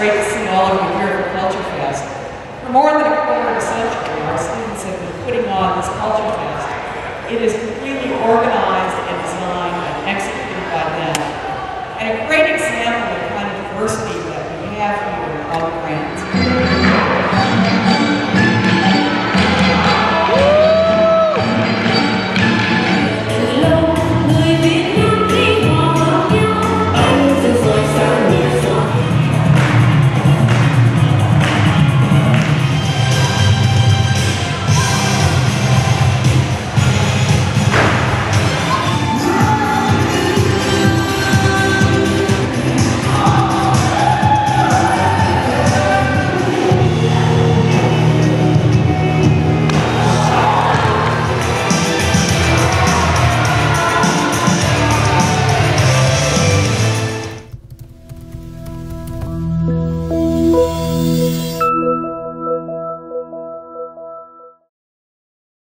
great to see all of you here for Culture Fest. For more than a quarter of a century, our students have been putting on this Culture Fest. It is completely organized and designed and executed by them. And a great example of the kind of diversity that we have here on the grounds.